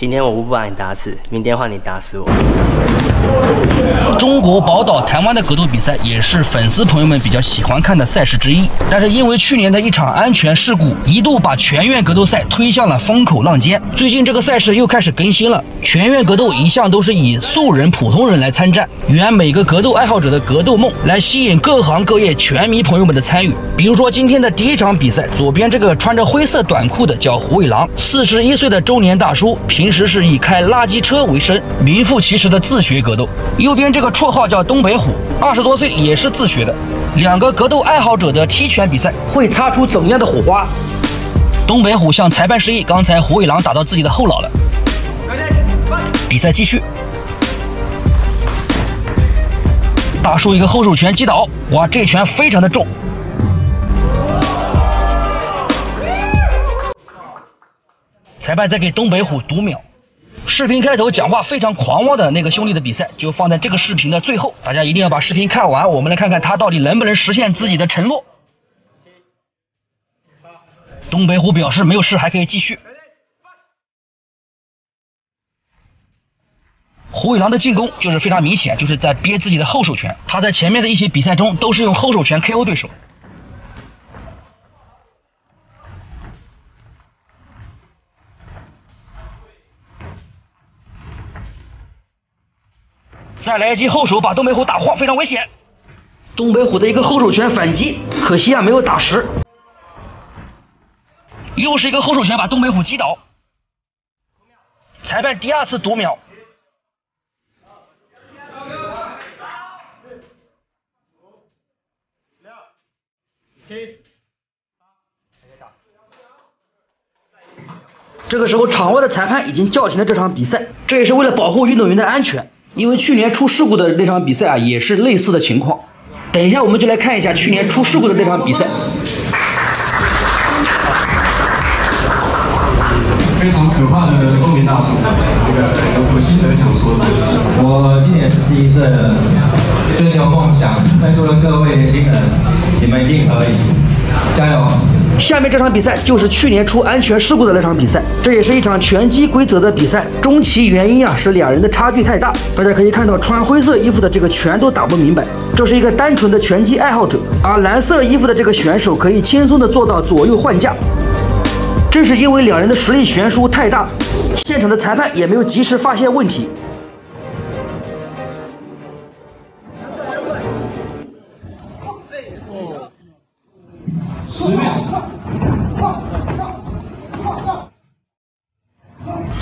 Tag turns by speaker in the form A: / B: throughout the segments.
A: 今天我不把你打死，明天换你打死我。
B: 中国宝岛台湾的格斗比赛也是粉丝朋友们比较喜欢看的赛事之一，但是因为去年的一场安全事故，一度把全院格斗赛推向了风口浪尖。最近这个赛事又开始更新了，全院格斗一向都是以素人普通人来参战，圆每个格斗爱好者的格斗梦，来吸引各行各业拳迷朋友们的参与。比如说今天的第一场比赛，左边这个穿着灰色短裤的叫胡伟郎，四十一岁的中年大叔，平时是以开垃圾车为生，名副其实的自学格斗。右边这个绰号叫东北虎，二十多岁也是自学的。两个格斗爱好者的踢拳比赛会擦出怎样的火花？东北虎向裁判示意，刚才胡伟郎打到自己的后脑了。比赛继续。大叔一个后手拳击倒，哇，这拳非常的重。裁判在给东北虎读秒。视频开头讲话非常狂妄的那个兄弟的比赛，就放在这个视频的最后，大家一定要把视频看完。我们来看看他到底能不能实现自己的承诺。东北虎表示没有事，还可以继续。胡伟郎的进攻就是非常明显，就是在憋自己的后手拳。他在前面的一些比赛中都是用后手拳 KO 对手。再来一记后手，把东北虎打晃，非常危险。东北虎的一个后手拳反击，可惜啊，没有打实。又是一个后手拳，把东北虎击倒。裁判第二次读秒。这个时候，场外的裁判已经叫停了这场比赛，这也是为了保护运动员的安全。因为去年出事故的那场比赛啊，也是类似的情况。等一下，我们就来看一下去年出事故的那场比赛。
C: 非常可怕的中年大叔，这个有什么心得想说的？
D: 我今年十一岁了，追求梦想，在座的各位年轻人，你们一定可以，加油！
B: 下面这场比赛就是去年出安全事故的那场比赛，这也是一场拳击规则的比赛。终其原因啊，是两人的差距太大。大家可以看到，穿灰色衣服的这个拳都打不明白，这是一个单纯的拳击爱好者；而蓝色衣服的这个选手可以轻松的做到左右换架。正是因为两人的实力悬殊太大，现场的裁判也没有及时发现问题。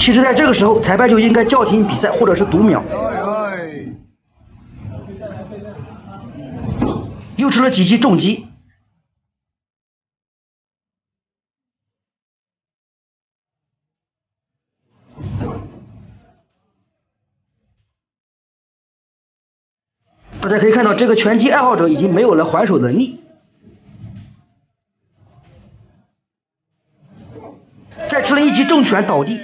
B: 其实，在这个时候，裁判就应该叫停比赛，或者是读秒。又吃了几记重击。大家可以看到，这个拳击爱好者已经没有了还手能力。再吃了一记重拳倒地。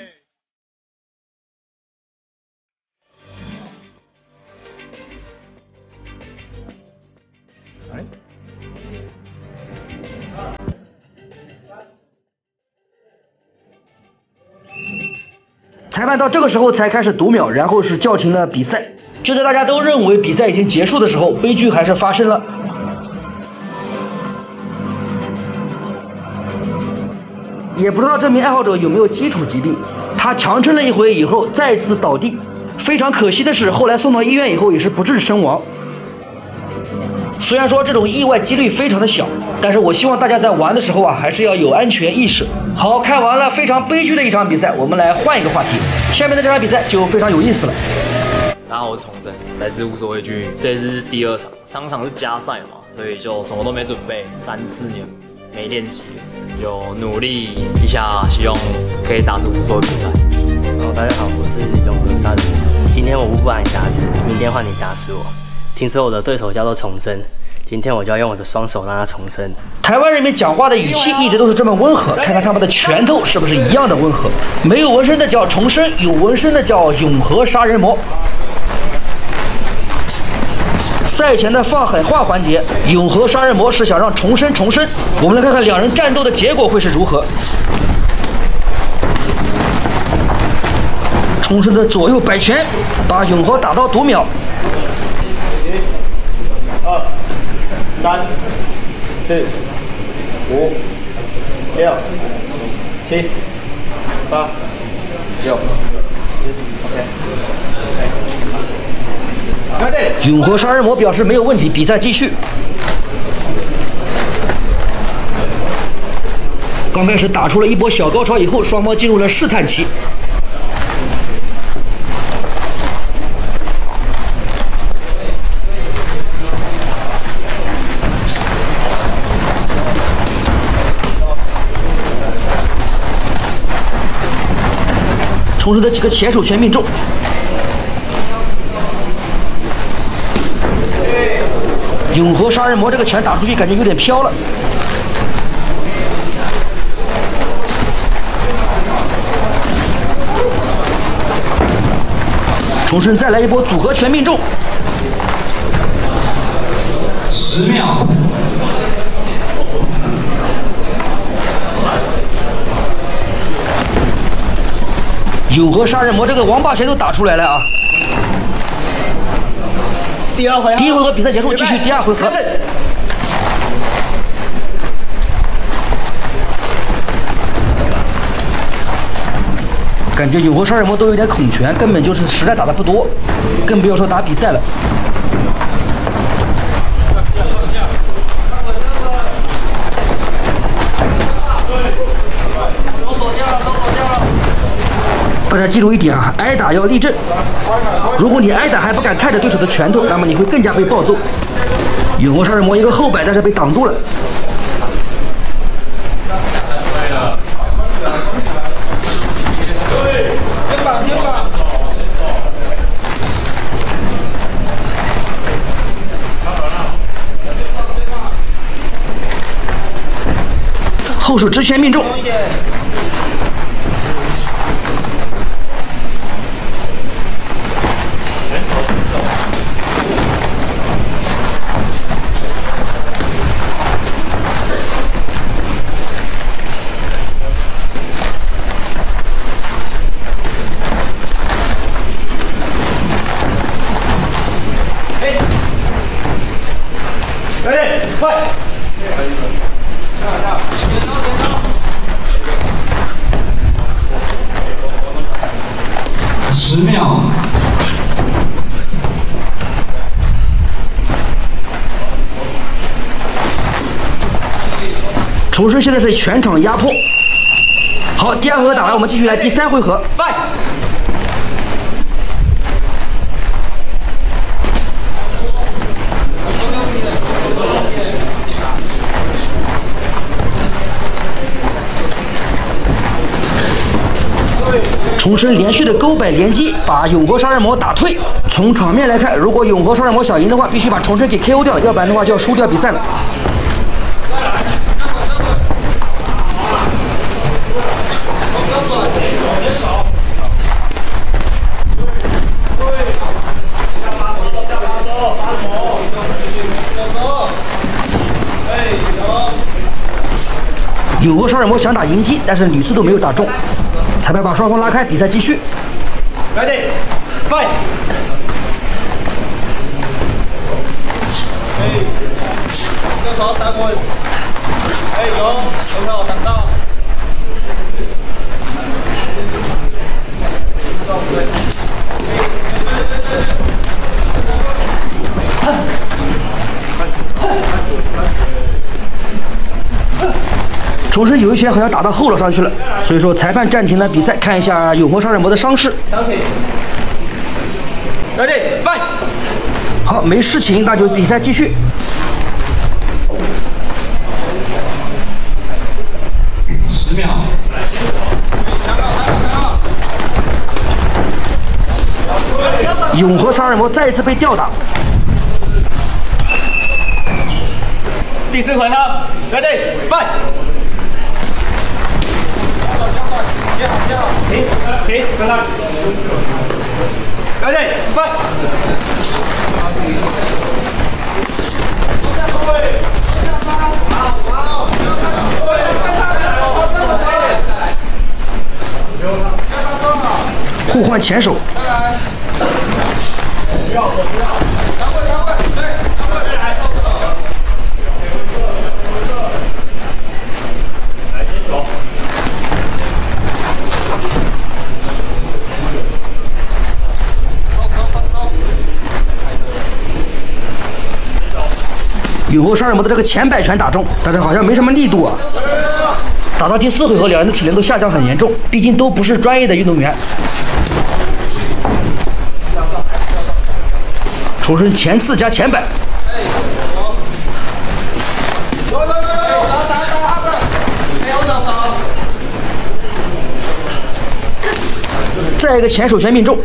B: 裁判到这个时候才开始读秒，然后是叫停了比赛。就在大家都认为比赛已经结束的时候，悲剧还是发生了。也不知道这名爱好者有没有基础疾病，他强撑了一回以后再次倒地。非常可惜的是，后来送到医院以后也是不治身亡。虽然说这种意外几率非常的小，但是我希望大家在玩的时候啊，还是要有安全意识。好看完了非常悲剧的一场比赛，我们来换一个话题。下面的这场比赛就非常有意思了。
E: 大家好，我是崇真，来自无所畏惧。这是第二场，上场是加赛嘛，所以就什么都没准备，三四年没练习，有努力一下，希望可以打出不错的比赛。
A: 好，大家好，我是永和杀人魔。今天我不把你打死，明天换你打死我。听说我的对手叫做重生，今天我就要用我的双手让他重生。
B: 台湾人民讲话的语气一直都是这么温和，看看他们的拳头是不是一样的温和。没有纹身的叫重生，有纹身的叫永和杀人魔。赛前的放狠话环节，永和杀人魔是想让重生重生。我们来看看两人战斗的结果会是如何。重生的左右摆拳，把永和打到读秒。
A: 三、四、五、六、七、八、九、十，OK。
B: 永和杀人魔表示没有问题，比赛继续。刚开始打出了一波小高潮以后，双方进入了试探期。重生的几个前手全命中。永和杀人魔这个拳打出去，感觉有点飘了。重生再来一波组合拳命中，
C: 十秒。
B: 永和杀人魔这个王八拳都打出来了啊！
A: 第二回合，
B: 第一回合比赛结束，继续第二回合。感觉永和杀人魔都有点恐拳，根本就是实在打的不多，更不要说打比赛了。大家记住一点啊，挨打要立正。如果你挨打还不敢看着对手的拳头，那么你会更加被暴揍。永和杀人魔一个后摆，但是被挡住了。
D: 肩膀肩膀。
B: 后手直拳命中。
A: Ready, fight!
C: 十秒。
B: 重生现在是全场压迫。好，第二回合打完，我们继续来第三回合。
A: 快
B: 重生连续的勾摆连击，把永和杀人魔打退。从场面来看，如果永和杀人魔想赢的话，必须把重生给 KO 掉，要不然的话就要输掉比赛了。永和杀人魔想打迎击，但是屡次都没有打中。裁判把双方拉开，比赛继续。
A: Ready, fight!
D: 右手打滚，哎有，右手挡到。
B: 重生有一拳好像打到后脑上去了，所以说裁判暂停了比赛，看一下永和杀人魔的伤势。
A: Ready, fight!
B: 好，没事情，那就比赛继续。
C: 十秒。
B: 永和杀人魔再一次被吊打，
A: 第四回合，Ready, fight! 停停等
D: 等
B: 互换前手要要永和杀人魔的这个前摆拳打中，但是好像没什么力度啊。打到第四回合，两人的体能都下降很严重，毕竟都不是专业的运动员。重生前刺加前摆。再一个前手拳命中。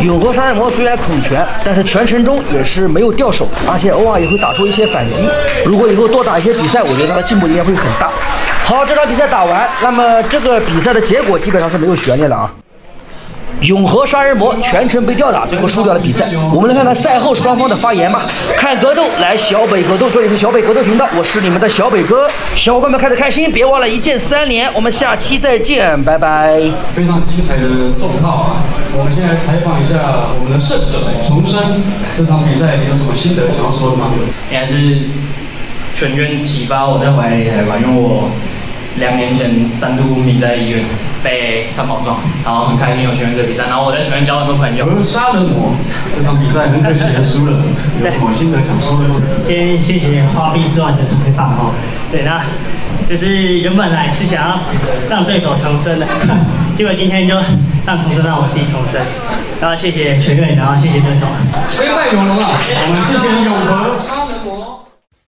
B: 永和杀人魔虽然恐拳，但是全程中也是没有掉手，而且偶尔也会打出一些反击。如果以后多打一些比赛，我觉得他的进步应该会很大。好，这场比赛打完，那么这个比赛的结果基本上是没有悬念了啊。永和杀人魔全程被吊打，最后输掉了比赛。我们来看看赛后双方的发言吧。看格斗，来小北格斗，这里是小北格斗频道，我是你们的小北哥。小伙伴们看得开心，别忘了一键三连。我们下期再见，拜拜。
C: 非常精彩的重炮啊！我们先来采访一下我们的胜者重生。这场比赛你有什么心得想要说的吗？
F: 你还是全员启发我在怀里来吧，因为我两年前三度迷在医院被三宝撞，然后很开心有学员这个比赛，然后我在学员交很多朋友。
C: 有杀人魔这场比赛很可惜的输了，有什么心得想说的吗？
G: 今天谢谢花臂之王的裁判哈，对，那就是原本来是想要让对手重生的，结果今天就让重生让我自己重生，然后谢谢全院，然后谢谢对手。
C: 虽败犹荣啊！我们谢谢永和。